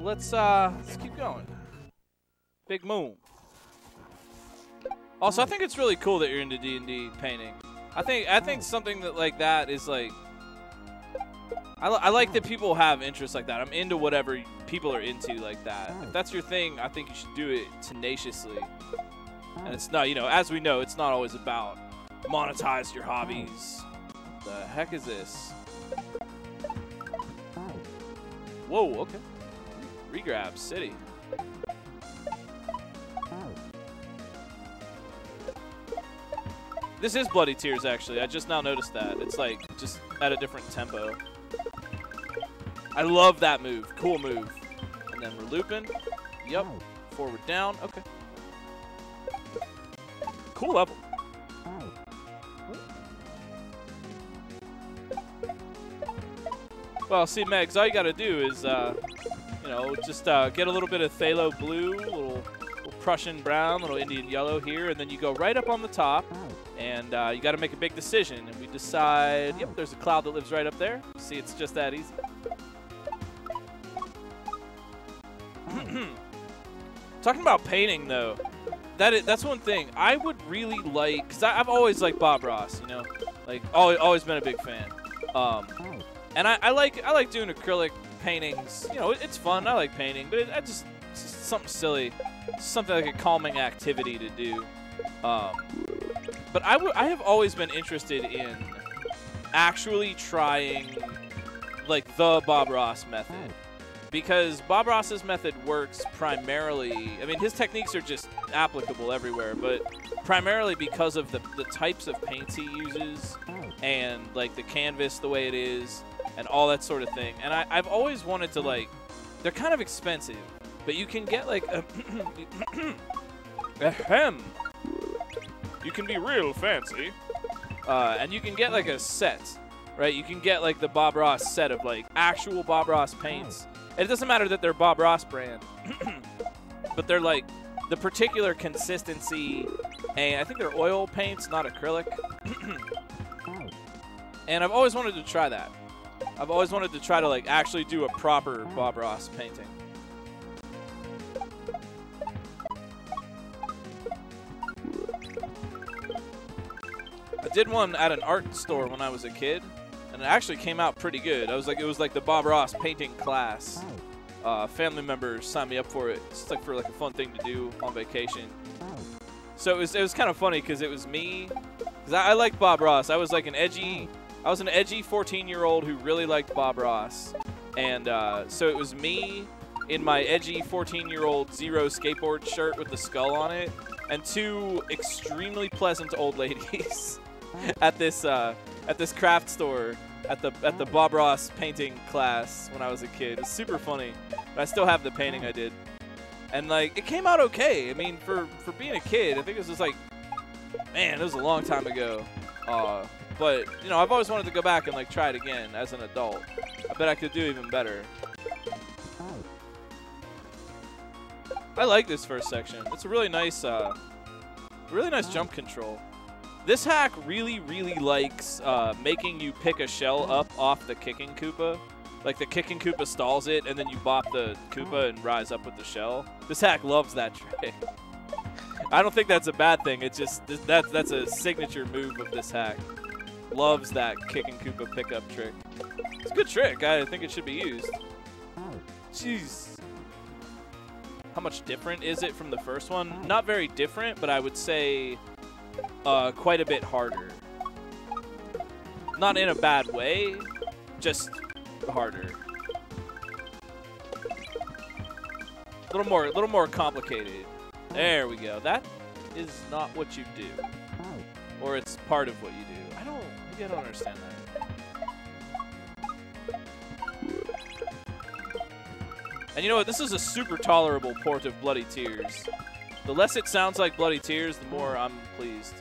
let's uh let's keep going. Big Moon. Also, I think it's really cool that you're into D and D painting. I think I think something that like that is like. I, I like that people have interests like that. I'm into whatever people are into like that. If that's your thing, I think you should do it tenaciously. And it's not, you know, as we know, it's not always about monetize your hobbies. The heck is this? Whoa, okay. Regrab City. This is Bloody Tears, actually. I just now noticed that. It's like just at a different tempo. I love that move. Cool move. And then we're looping. Yep. Forward down. Okay. Cool level. Well, see, Megs, all you got to do is, uh, you know, just uh, get a little bit of phthalo blue, a little, little Prussian brown, little Indian yellow here, and then you go right up on the top, and uh, you got to make a big decision. And we decide, yep, there's a cloud that lives right up there. See, it's just that easy. Talking about painting, though, that is, that's one thing I would really like, because I've always liked Bob Ross, you know, like always, always been a big fan. Um, and I, I like I like doing acrylic paintings. You know, it's fun. I like painting, but it, I just it's just something silly, something like a calming activity to do. Um, but I would I have always been interested in actually trying like the Bob Ross method because Bob Ross's method works primarily. I mean, his techniques are just applicable everywhere, but primarily because of the, the types of paints he uses and like the canvas the way it is and all that sort of thing. And I, I've always wanted to like, they're kind of expensive, but you can get like a ahem. You can be real fancy, uh, and you can get like a set, right? You can get like the Bob Ross set of like actual Bob Ross paints. And it doesn't matter that they're Bob Ross brand, but they're like the particular consistency, and I think they're oil paints, not acrylic. and I've always wanted to try that. I've always wanted to try to like actually do a proper Bob Ross painting. I did one at an art store when I was a kid, and it actually came out pretty good. I was like, it was like the Bob Ross painting class. Uh, family members signed me up for it. It's like for like a fun thing to do on vacation. So it was it was kind of funny because it was me, because I, I like Bob Ross. I was like an edgy, I was an edgy 14 year old who really liked Bob Ross, and uh, so it was me in my edgy 14 year old zero skateboard shirt with the skull on it, and two extremely pleasant old ladies at this uh, at this craft store at the at the Bob Ross painting class when I was a kid. It's super funny. But I still have the painting I did. And like it came out okay. I mean, for for being a kid, I think it was just like man, it was a long time ago. Uh, but you know, I've always wanted to go back and like try it again as an adult. I bet I could do even better. I like this first section. It's a really nice, uh, really nice jump control. This hack really, really likes uh, making you pick a shell up off the kicking Koopa. Like the kicking Koopa stalls it, and then you bop the Koopa and rise up with the shell. This hack loves that trick. I don't think that's a bad thing. It's just th- that's that's a signature move of this hack. Loves that kicking Koopa pickup trick. It's a good trick. I think it should be used. Jeez. How much different is it from the first one? Not very different, but I would say uh, quite a bit harder. Not in a bad way, just harder. A little more, a little more complicated. There we go. That is not what you do, or it's part of what you do. I don't, maybe I don't understand that. And you know what? This is a super tolerable port of Bloody Tears. The less it sounds like Bloody Tears, the more I'm pleased.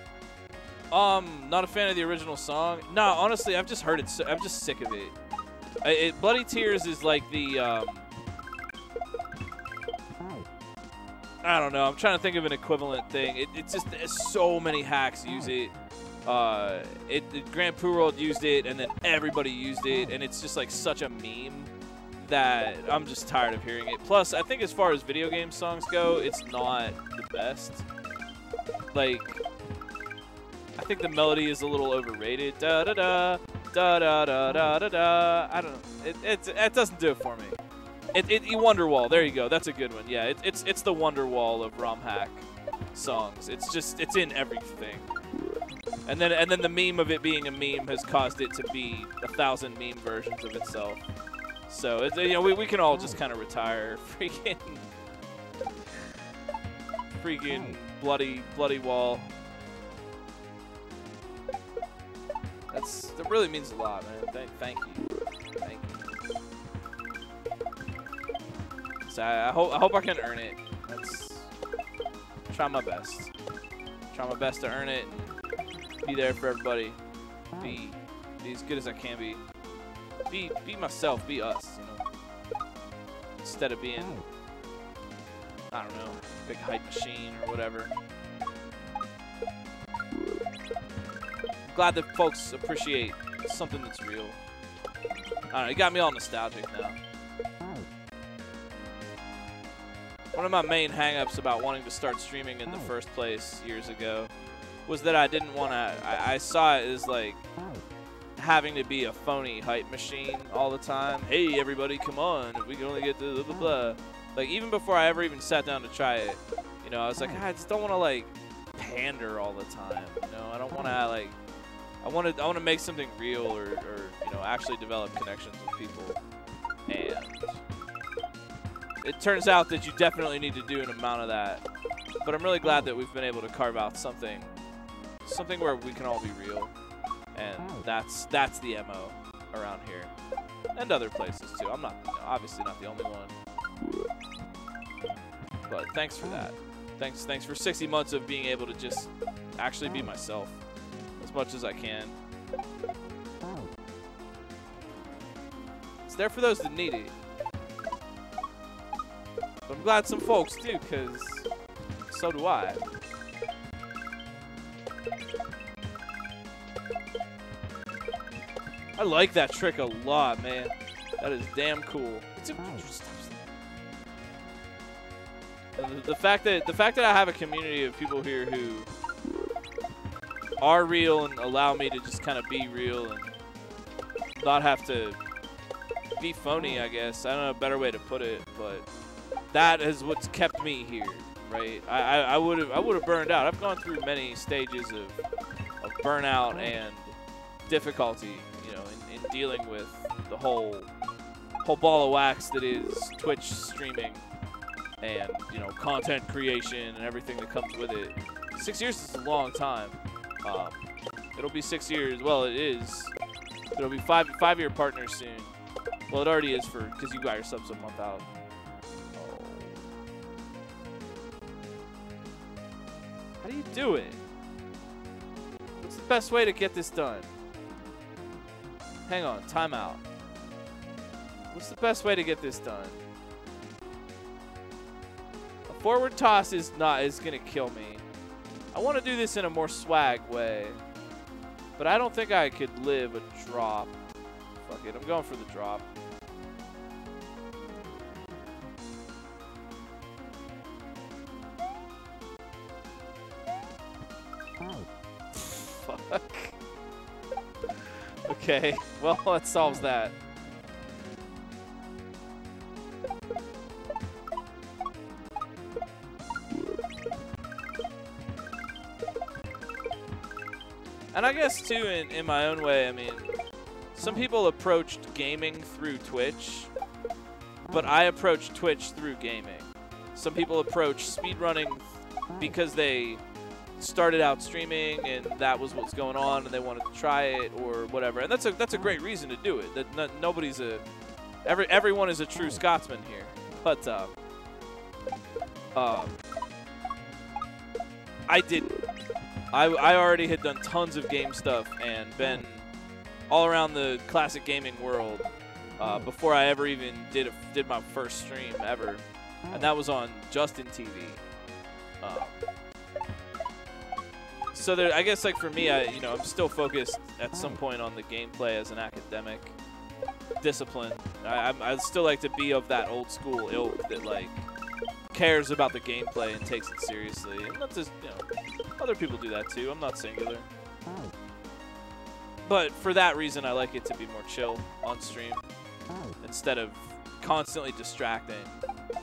Um, not a fan of the original song. No, honestly, I've just heard it. So, I'm just sick of it. I, it. Bloody Tears is like the. Um, I don't know. I'm trying to think of an equivalent thing. It, it's just so many hacks use it. Uh, it, it Grand Poo World used it, and then everybody used it, and it's just like such a meme that I'm just tired of hearing it. Plus, I think as far as video game songs go, it's not the best. Like, I think the melody is a little overrated. Da da da da da da da da da. I don't know. It it it doesn't do it for me. It it Wonderwall. There you go. That's a good one. Yeah, it, it's it's the Wonderwall of ROM hack songs. It's just it's in everything. And then and then the meme of it being a meme has caused it to be a thousand meme versions of itself. So it's you know we we can all just kind of retire. Freaking freaking bloody bloody wall. That's that really means a lot, man. Thank thank you, thank you. So I, I hope I hope I can earn it. That's try my best. Try my best to earn it be there for everybody. Be be as good as I can be. Be be myself. Be us. You know. Instead of being I don't know, big hype machine or whatever. glad that folks appreciate something that's real. I don't know, it got me all nostalgic now. One of my main hangups about wanting to start streaming in the first place years ago was that I didn't want to, I, I saw it as like having to be a phony hype machine all the time. Hey, everybody, come on. We can only get to blah, blah, blah. Like, even before I ever even sat down to try it, you know, I was like, I just don't want to, like, pander all the time. You know, I don't want to, like, I want to I want to make something real or, or you know actually develop connections with people. And it turns out that you definitely need to do an amount of that. But I'm really glad that we've been able to carve out something something where we can all be real. And oh. that's that's the MO around here. And other places too. I'm not obviously not the only one. But thanks for that. Thanks thanks for 60 months of being able to just actually be oh. myself as much as I can. Oh. It's there for those that need it. But I'm glad some folks do, because so do I. I like that trick a lot, man. That is damn cool. It's a, the fact that the fact that I have a community of people here who are real and allow me to just kind of be real and not have to be phony, I guess. I don't know a better way to put it, but that is what's kept me here, right? I, I would have I would have burned out. I've gone through many stages of, of burnout and difficulty, you know, in, in dealing with the whole whole ball of wax that is Twitch streaming and you know content creation and everything that comes with it. Six years is a long time. Um, it'll be six years. Well, it is. It'll be five five year partners soon. Well, it already is for because you got your subs a month out. How do you do it? What's the best way to get this done? Hang on, timeout. What's the best way to get this done? A forward toss is not is gonna kill me. I want to do this in a more swag way. But I don't think I could live a drop. Fuck it, I'm going for the drop. Oh. Fuck. okay, well, that solves that. And I guess, too, in, in my own way, I mean, some people approached gaming through Twitch, but I approached Twitch through gaming. Some people approach speedrunning because they started out streaming and that was what's going on and they wanted to try it or whatever. And that's a that's a great reason to do it. That no, nobody's a every everyone is a true Scotsman here. But uh, uh, I didn't. I, I already had done tons of game stuff and been all around the classic gaming world uh, before I ever even did a, did my first stream ever, and that was on Justin TV. Um, so there, I guess like for me, I you know I'm still focused at some point on the gameplay as an academic, discipline. I, I, I still like to be of that old school ilk that like cares about the gameplay and takes it seriously. Not just you know, other people do that too. I'm not singular. But for that reason, I like it to be more chill on stream instead of constantly distracting.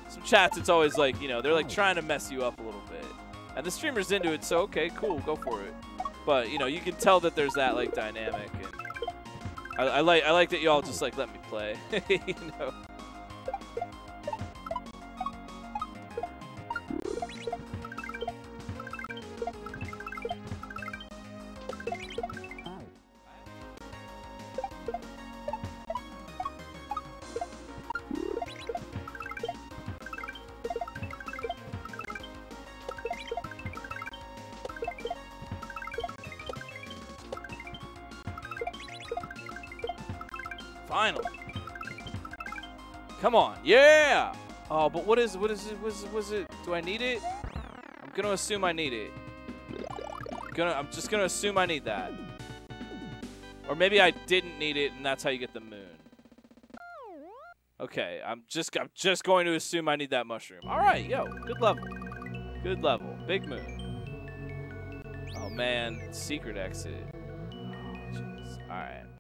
Some chats, it's always like, you know, they're like trying to mess you up a little bit. And the streamer's into it, so okay, cool, go for it. But, you know, you can tell that there's that, like, dynamic. And I, I like I like that y'all just, like, let me play, you know. Finally. Come on. Yeah. Oh, but what is what is it? Was was it? Do I need it? I'm gonna assume I need it. I'm gonna. I'm just gonna assume I need that. Or maybe I didn't need it, and that's how you get the moon. Okay, I'm just I'm just going to assume I need that mushroom. All right, yo, good level, good level, big moon. Oh man, secret exit. Oh. All right.